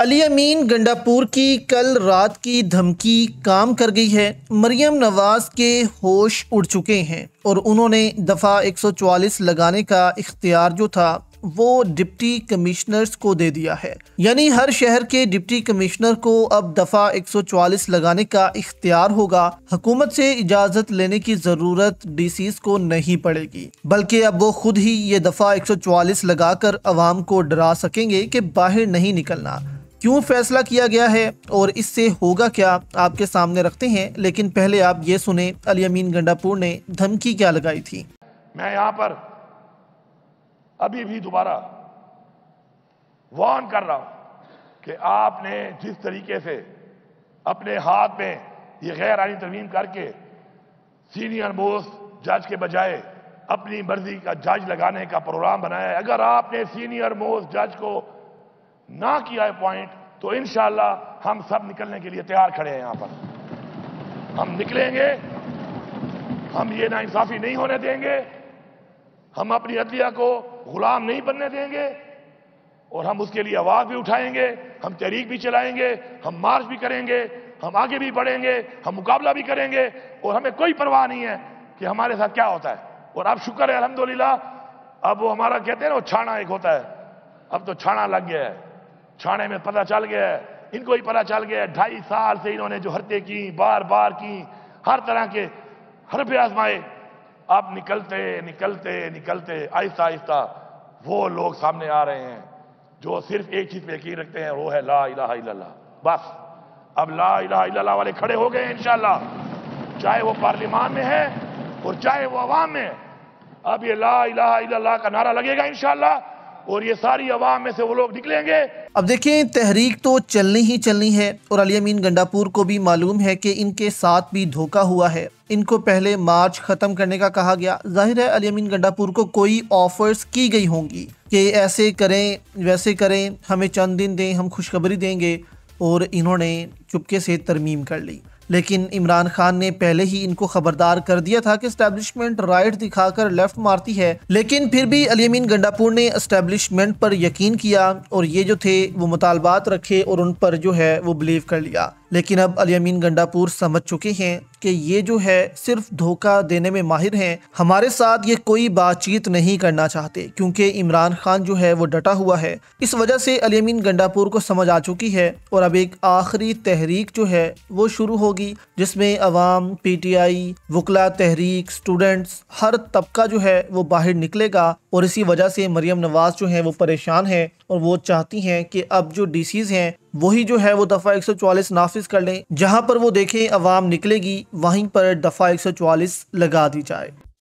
अली अमीन गंडापुर की कल रात की धमकी काम कर गई है। मरियम नवाज़ के होश उड़ चुके हैं और उन्होंने दफ़ा 144 लगाने का इख्तियार जो था, वो डिप्टी कमिश्नर्स को दे दिया है। यानी हर शहर के डिप्टी कमिश्नर को अब दफ़ा 144 लगाने का इख्तियार होगा। हुकूमत से इजाज़त लेने की ज़रूरत डी को नहीं पड़ेगी। बल्कि अब वो खुद ही ये दफ़ा 144 लगाकर आवाम को डरा सकेंगे कि बाहर नहीं निकलना। क्यों फैसला किया गया है और इससे होगा क्या, आपके सामने रखते हैं, लेकिन पहले आप ये सुने, अली अमीन गंडापुर ने धमकी क्या लगाई थी? मैं यहाँ पर अभी भी दोबारा वार्न कर रहा हूँ कि आपने जिस तरीके से अपने हाथ में ये गैर आनी तरमीम करके सीनियर मोस्ट जज के बजाय अपनी मर्ज़ी का जज लगाने का प्रोग्राम बनाया है। अगर आपने सीनियर मोस्ट जज को ना किया है पॉइंट तो इनशाला हम सब निकलने के लिए तैयार खड़े हैं यहाँ पर। हम निकलेंगे, हम ये नाइंसाफी नहीं होने देंगे, हम अपनी अदलिया को गुलाम नहीं बनने देंगे, और हम उसके लिए आवाज़ भी उठाएँगे, हम तहरीक भी चलाएँगे, हम मार्च भी करेंगे, हम आगे भी बढ़ेंगे, हम मुकाबला भी करेंगे, और हमें कोई परवाह नहीं है कि हमारे साथ क्या होता है। और अब शुक्र है अलहमदुल्ला अब वो हमारा कहते हैं ना, वो छाना एक होता है। अब तो छाना लग गया है। छाने में पता चल गया है। इनको ही पता चल गया है। ढाई साल से इन्होंने जो हरते की बार बार की, हर तरह के हरफे आजमाए। अब निकलते निकलते निकलते, आहिस्ता आहिस्ता वो लोग सामने आ रहे हैं, जो सिर्फ़ एक चीज़ पे यकीन रखते हैं, वो है ला इलाहा इल्लल्लाह। बस। अब ला इलाहा इल्लल्लाह वाले खड़े हो गए, इंशाल्लाह। चाहे वो पार्लियामान में है और चाहे वो अवाम में है। अब ये ला इलाहा इल्लल्लाह का नारा लगेगा, इंशाल्लाह। और ये सारी आवाम में से वो लोग निकलेंगे। अब देखें, तहरीक तो चलनी ही चलनी है और अली अमीन गंडापुर को भी मालूम है कि इनके साथ भी धोखा हुआ है। इनको पहले मार्च खत्म करने का कहा गया। ज़ाहिर है, अली अमीन गंडापुर को कोई ऑफर्स की गई होंगी कि ऐसे करें, वैसे करें, हमें चंद दिन दें, हम खुशखबरी देंगे और इन्होंने चुपके से तरमीम कर ली। लेकिन इमरान खान ने पहले ही इनको खबरदार कर दिया था कि स्टैब्लिशमेंट राइट दिखाकर लेफ़्ट मारती है। लेकिन फिर भी अलीमीन गंडापुर ने स्टैब्लिशमेंट पर यकीन किया और ये जो थे वो मुतालबात रखे और उन पर जो है वो बिलीव कर लिया। लेकिन अब अलीमीन गंडापुर समझ चुके हैं कि ये जो है सिर्फ़ धोखा देने में माहिर हैं। हमारे साथ ये कोई बातचीत नहीं करना चाहते, क्योंकि इमरान खान जो है वो डटा हुआ है। इस वजह से अलीमीन गंडापुर को समझ आ चुकी है और अब एक आखिरी तहरीक जो है वो शुरू होगी, जिसमें अवाम, पी टी आई, वकला तहरीक, स्टूडेंट्स, हर तबका जो है वो बाहर निकलेगा और इसी वजह से मरियम नवाज़ जो है वो परेशान है और वो चाहती हैं कि अब जो डी हैं वही जो है वो दफ़ा 144 नाफिज कर लें। जहाँ पर वो देखें अवाम निकलेगी, वहीं पर दफ़ा 144 लगा दी जाए।